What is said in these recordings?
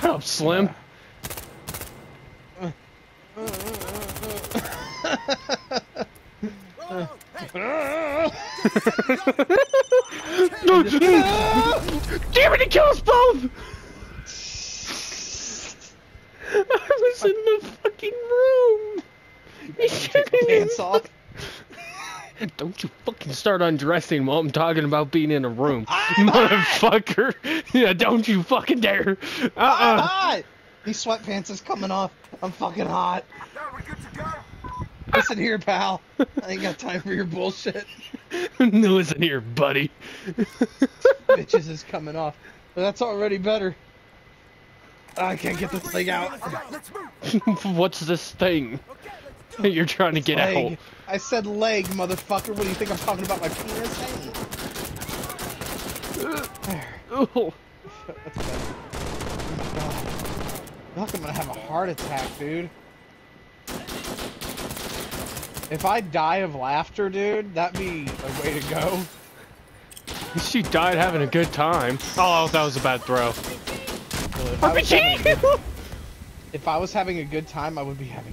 Shut up, Slim. Damn it, he killed us both! I was in the fucking room! You shouldn't even Pants off. Don't you fucking start undressing while I'm talking about being in a room, motherfucker! Yeah, don't you fucking dare! I'm Uh-uh! hot. These sweatpants is coming off. I'm fucking hot. Now we good to go. Listen here, pal. I ain't got time for your bullshit. Listen here, buddy. Bitches is coming off. But that's already better. I can't get this thing out. All right, let's move. What's this thing Okay, let's do it. you're trying to get Leg. out? I said leg, motherfucker. What do you think I'm talking about? My penis? Hey. Oh, That's. Oh god. I feel like I'm gonna have a heart attack, dude. If I die of laughter, dude, that'd be a way to go. she died having a good time. Oh, that was a bad throw. Well, if, I was a good, if I was having a good time, I would be having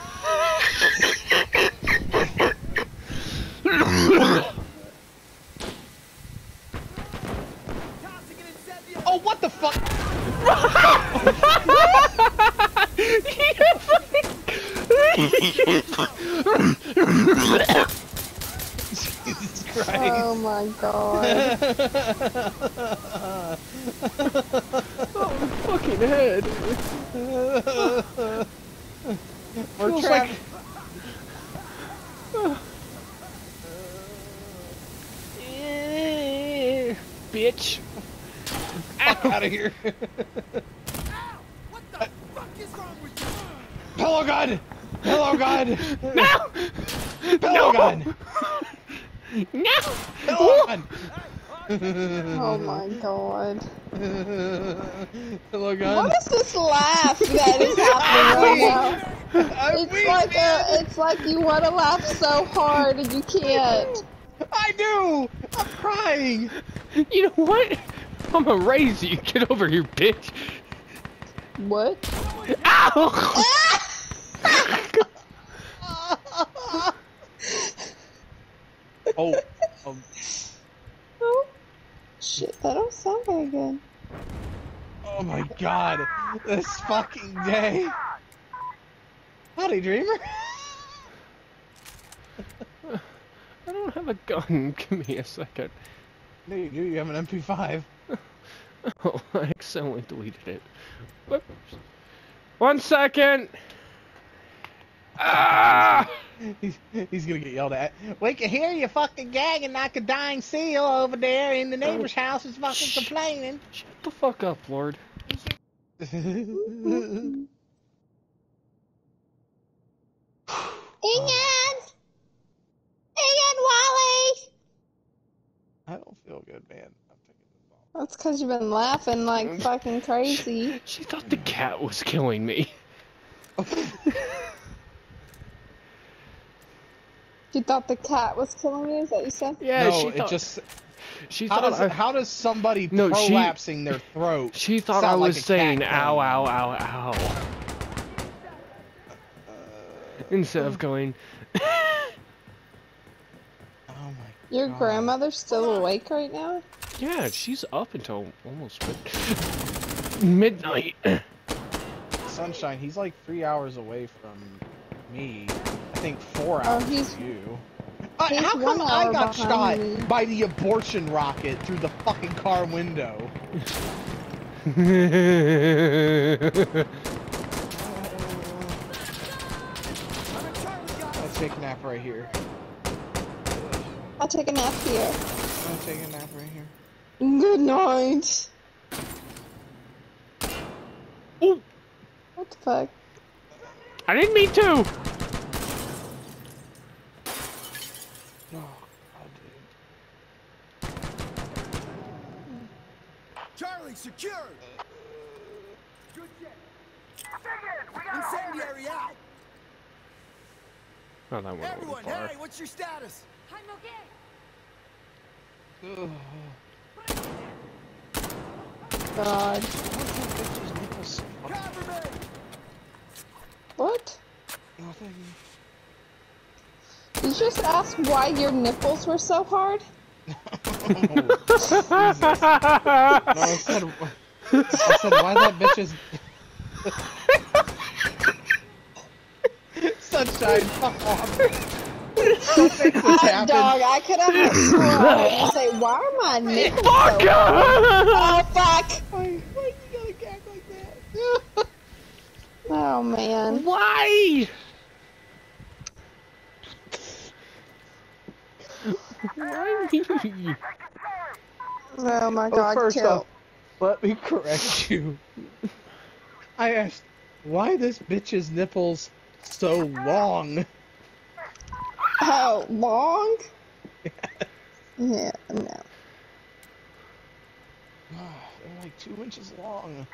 Pillow God! Hello, God! No! Hello, No! gun! No! Pillow gun! Oh my god. Hello, God. What is this laugh that is happening right now? I'm It's weak, like man. a, it's like you want to laugh so hard and you can't. I do! I'm crying! You know what? I'm gonna raise you. Get over here, bitch. What? Ow! Ah! Oh, um, Oh, shit, that don't sound very good. oh my god. This fucking day. Howdy, Dreamer. I don't have a gun. Give me a second. No, you do. You have an MP5. Oh, I accidentally deleted it. Whoops. One second. Ah! He's, he's gonna get yelled at. We can hear you fucking gagging like a dying seal over there in the neighbor's house is fucking Shh. complaining. Shut the fuck up, Lord. Ian! Ian Wally! I don't feel good, man. I'm taking the ball. That's because you've been laughing like fucking crazy. She thought the cat was killing me. You thought the cat was killing you? Is that what you said? Yeah, no, she it thought. just she how thought. does I, how does somebody No, she- prolapsing their throat? she thought sound I like was a cat saying crying? ow, ow, ow, ow. Instead of going. Oh my. God. Your grandmother's still awake right now? Yeah, she's up until almost mid- midnight. Sunshine, he's like three hours away from me. I think four Oh, hours he's- you. Uh, how come I got shot me. by the abortion rocket through the fucking car window? I'm in Charlie, guys. I'll take a nap right here. I'll take a nap here. I'll take a nap right here. Good night. Ooh, What the fuck? I didn't mean to. Oh, God. Charlie, secured. Good jet. Incendiary out. Oh, that went Everyone, far. hey, what's your status? I'm okay. Ugh. god. Cover me! What? Nothing. Did you just ask why your nipples were so hard? No, I said, I said, why that bitch is. Sunshine, fuck off. Don't make this Hot happen. dog, I could have sworn and say, why are my nipples Fuck! so hard? Oh, fuck! Why, why you gotta gag like that? Oh, man. Why? Why me? Oh, my Oh, god, first kill. off, let me correct you. I asked, why this bitch's nipples so long? Oh, long? Yeah, no. Oh, they're like two inches long.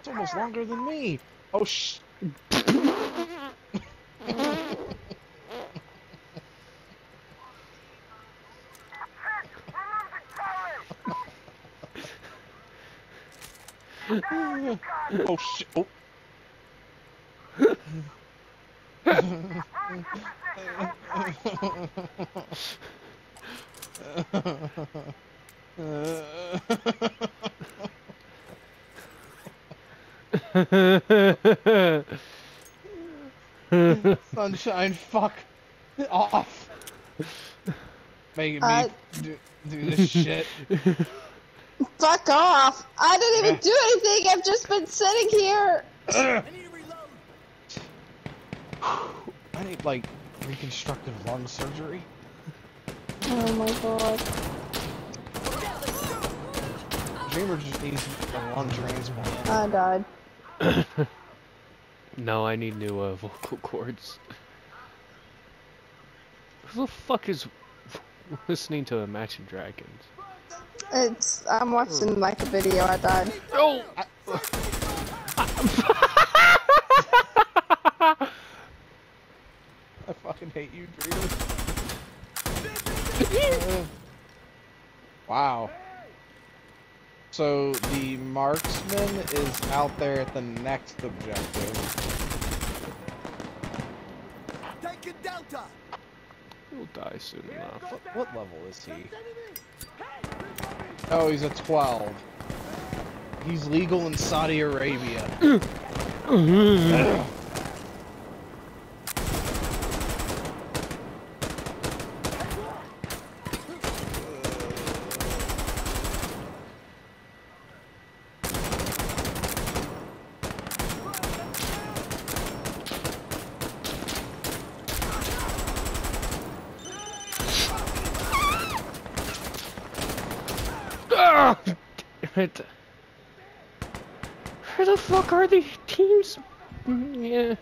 It's almost longer than me. Oh sh. oh shit. Oh. Sunshine, fuck off. Making me Uh, do, do this shit. Fuck off! I didn't even do anything, I've just been sitting here! I need to reload! I need like reconstructive lung surgery. Oh my god. Dreamer just needs a lung transplant. I died. No, I need new uh, vocal cords. Who the fuck is listening to Imagine Dragons? It's, I'm watching like a video, I died. Oh! I fucking hate you, Dreamer. wow. So the marksman is out there at the next objective. Taking Delta! He'll die soon enough. What, what level is he? Oh, he's a 12. He's legal in Saudi Arabia. Damn it. Where the fuck are the teams? Yeah.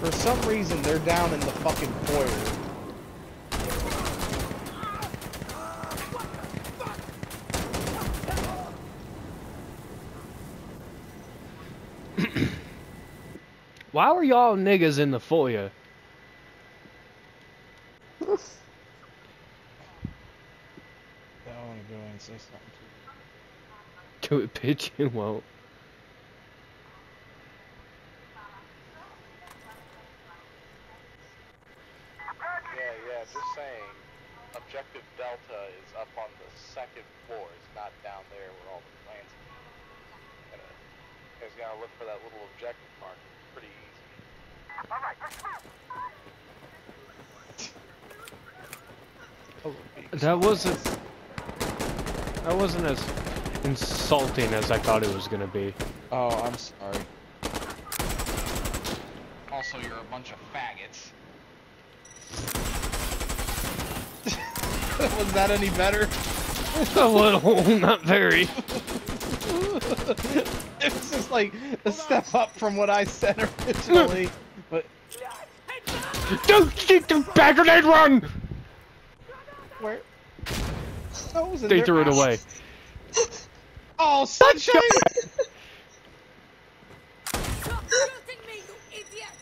For some reason, they're down in the fucking foyer. Why were y'all niggas in the foyer? I want to go and say something to Do it, bitch, you won't. Yeah, yeah, just saying. Objective Delta is up on the second floor. It's not down there where all the plants are. Gotta, uh, you guys gotta look for that little objective mark. It's pretty easy. you. That wasn't. That wasn't as insulting as I thought it was gonna be. Oh, I'm sorry. Also, you're a bunch of faggots. Was that any better? A little, not very. it was just like a step up from what I said originally. But Don't shoot the back grenade run! where? Oh, was They threw it away. Oh, sunshine! Stop shooting me, you idiot!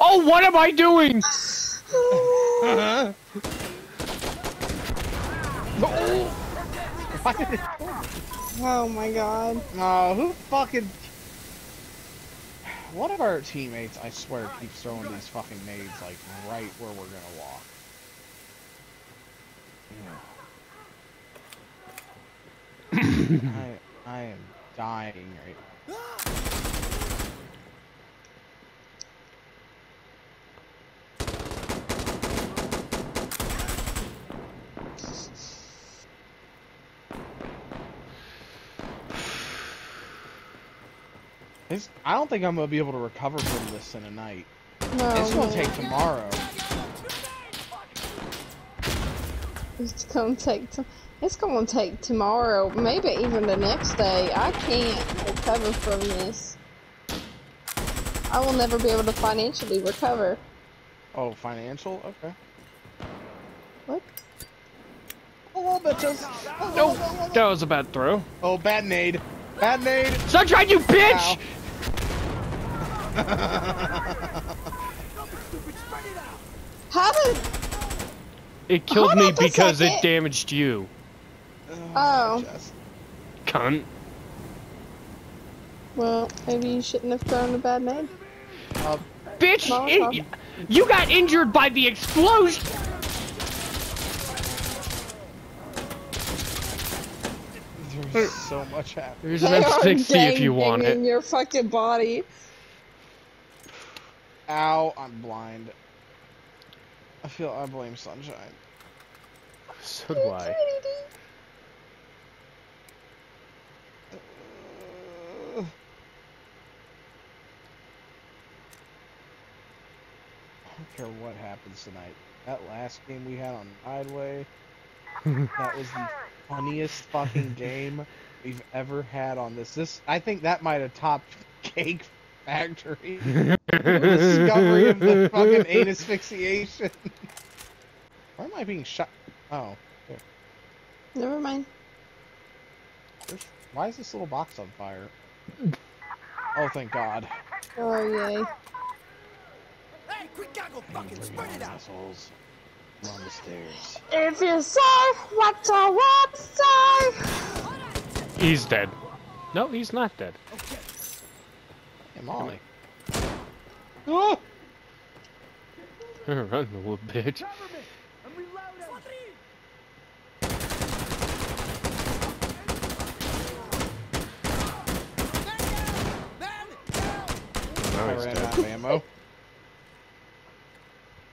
Oh, what am I doing? Uh-huh. Why did it kill me? Oh my god. Oh, who fucking... One of our teammates, I swear, keeps throwing these fucking nades, like, right where we're gonna walk. I, I am dying right It's, I don't think I'm gonna be able to recover from this in a night. No, it's gonna man. take tomorrow. It's gonna take. T- it's gonna take tomorrow, maybe even the next day. I can't recover from this. I will never be able to financially recover. Oh, financial? Okay. What? Oh, Hello, bitches. No, that was a bad throw. Oh, bad nade. Bad nade. Sunshine, you bitch! How did? It killed Hold me on just a because it second. damaged you, Oh. Just- cunt. Well, maybe you shouldn't have thrown a bad name. Uh, Bitch, it- you got injured by the explosion. there's so much happening. There's an They are M60 if you want dangling in your fucking body. Ow, I'm blind. I feel I blame sunshine. So do I. Uh, I don't care what happens tonight. That last game we had on Tideway, that was the funniest fucking game we've ever had on this. This I think that might have topped Cake Factory. the discovery of the fucking anus asphyxiation. Why am I being shot? Oh, here. Never mind. There's- why is this little box on fire? Oh, thank God. Oh yay. Hey, quick goggle fucking spread it out. Assholes. I'm on the stairs. If you say what I want to say. He's dead. No, he's not dead. Hey, Molly. Oh! Run, little bitch. I'm reloading. Now I he's ran dead. out of ammo.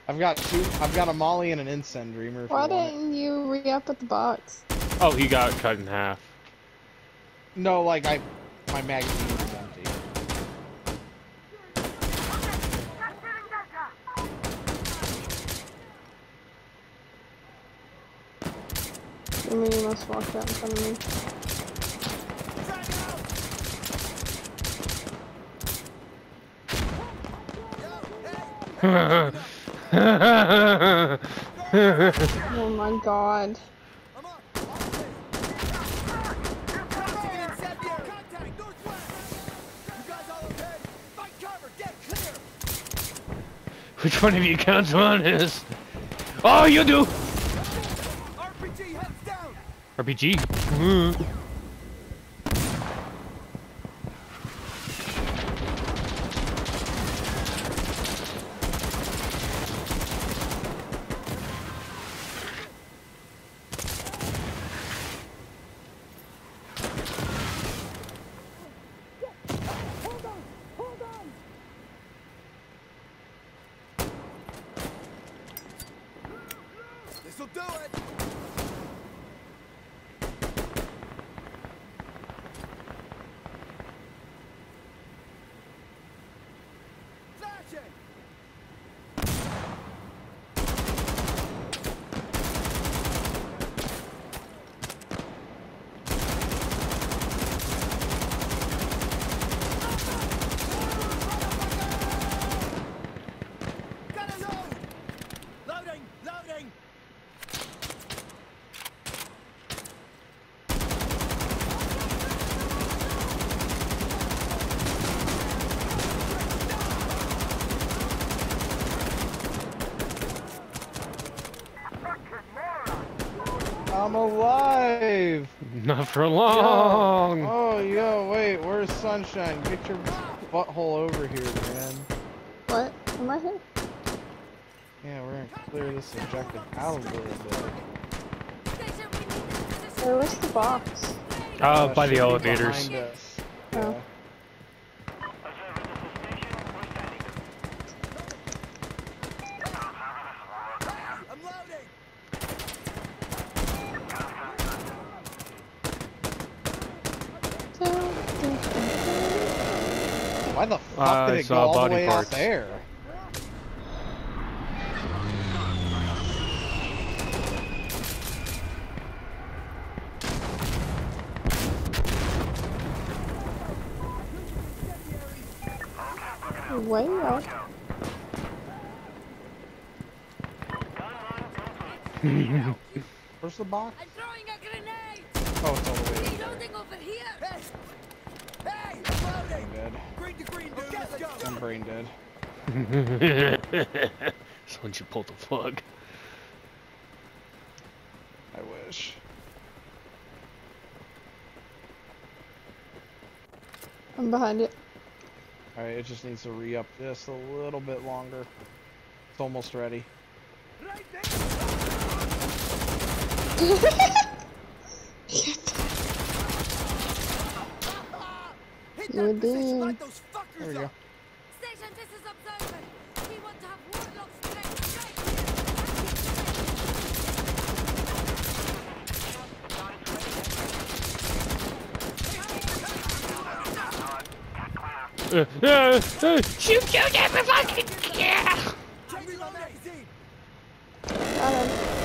I've got two. I've got a Molly and an Incense Dreamer. Why you didn't you re-up at the box? Oh, he got cut in half. No, like I, my magazine is empty. I mean, you must walk out in front of me. Oh my god. I'm up. Taking incendiary. Contact northwest. You guys all okay? Fight cover. Get clear. Which one of you counts on this? Oh, you do! RPG heads down. RPG. This'll do it. Flashing. Gotta load. Loading. Loading. I'm alive. Not for long. Oh, yo, wait, where's Sunshine? Get your butthole over here, man. What? I'm right here. Yeah, we're gonna clear this objective out a little bit. Hey, where's the box? Uh, by the elevators. Oh. Yeah. I'm loading. Why the fuck Uh, I did it go saw all the way parts. out there? Way out. Where's the box? I'm throwing a grenade! Oh, it's all the way. Reloading over here! Hey! Hey! I'm loading. Brain dead. Green to green, dude. Let's go. I'm brain dead. That's when you pull the plug. I wish. I'm behind it. Alright, it just needs to re-up just a little bit longer. It's almost ready. Right there. Hit You're that position, dead. light those fuckers There we go. up. Station, this is Observer. We want to have warlock strength right here. Uh, uh, uh, shoot, shoot, every fucking yeah. Changing my magazine. Got him.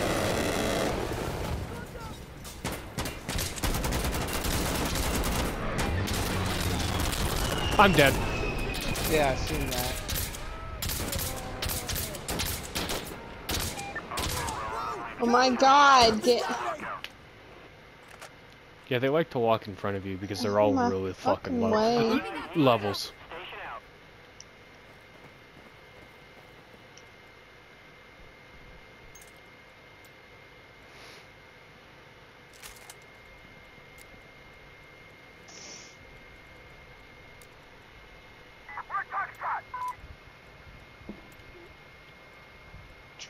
I'm dead. Yeah, I seen that. Oh my god, get Yeah, they like to walk in front of you because they're oh all really fucking, fucking low. way.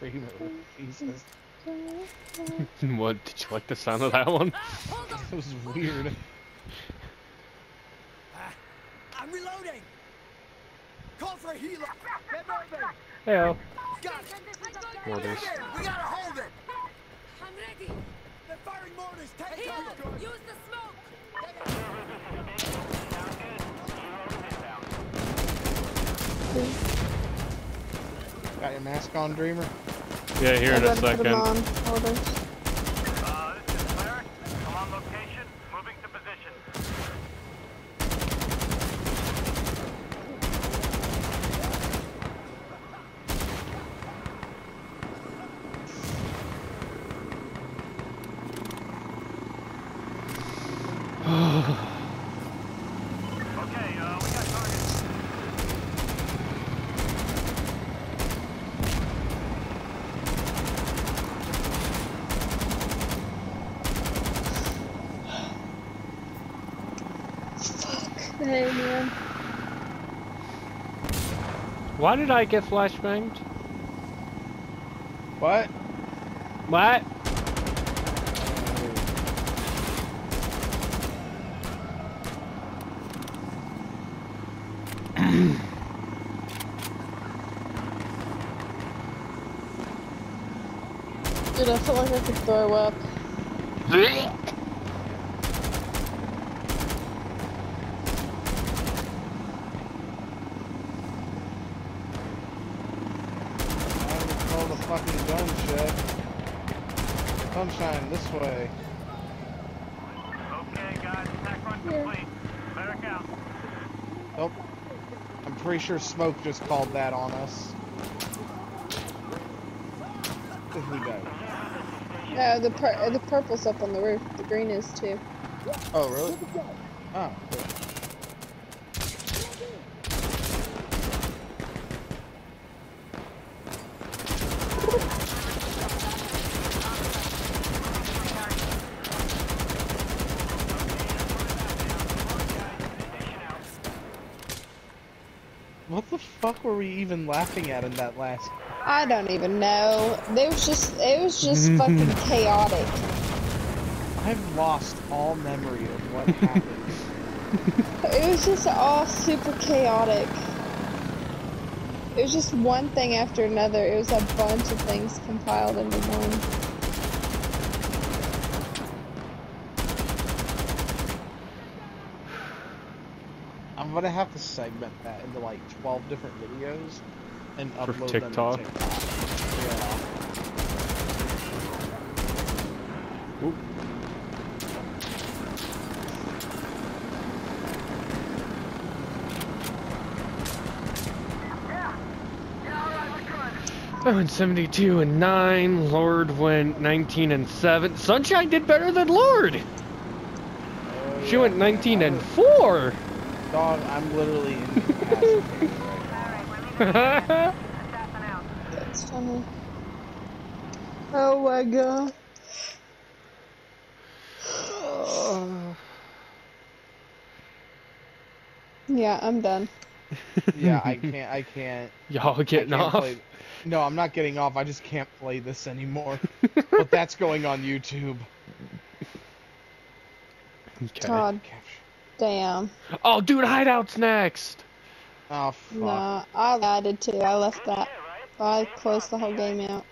Levels. Dreamer. Jesus. what? Did you like the sound of that one? that was weird. Ah, I'm reloading. Call for a healer. Get moving. Heyo. Got it. Station, this is Observer. Mortars. We gotta hold it. I'm ready. They're firing mortars. Take cover. use the smoke. Got your mask on, Dreamer? Yeah, here in a I better put him second. on. Orders. Uh, this is Cleric. I'm on location, moving to position. Okay, uh, we got targets. Hey man. Why did I get flashbanged? What? What? Dude, I feel like I could throw up. I would call the fucking gun shed. Sunshine, this way. Okay, guys, attack run Here. complete. Cleric out. Nope. I'm pretty sure Smoke just called that on us. If we die. No, the pur- uh, the purple's up on the roof. The green is too. Oh, really? Oh, cool. What the fuck were we even laughing at in that last? I don't even know. It was just, it was just fucking chaotic. I've lost all memory of what happened. It was just all super chaotic. It was just one thing after another. It was a bunch of things compiled into one. I'm gonna have to segment that into like 12 different videos and For upload TikTok? them to TikTok. Yeah. Oop. I went 72 and 9. Lord went 19 and 7. Sunshine did better than Lord. Oh, She went 19 I and 4. Dog, I'm literally incapacitated right. That's funny. Oh my god. Yeah, I'm done. Yeah, I can't. I can't. Y'all I getting can't off? play- No, I'm not getting off. I just can't play this anymore. but that's going on YouTube. Okay. God damn. Oh, dude, hideout's next. Oh fuck. Nah, I added to. I left that. I closed the whole game out.